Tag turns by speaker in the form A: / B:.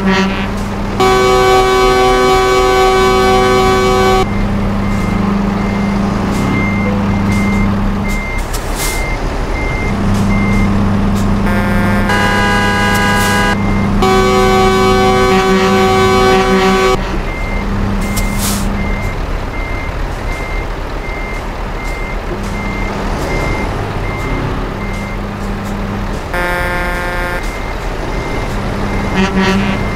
A: Música
B: Música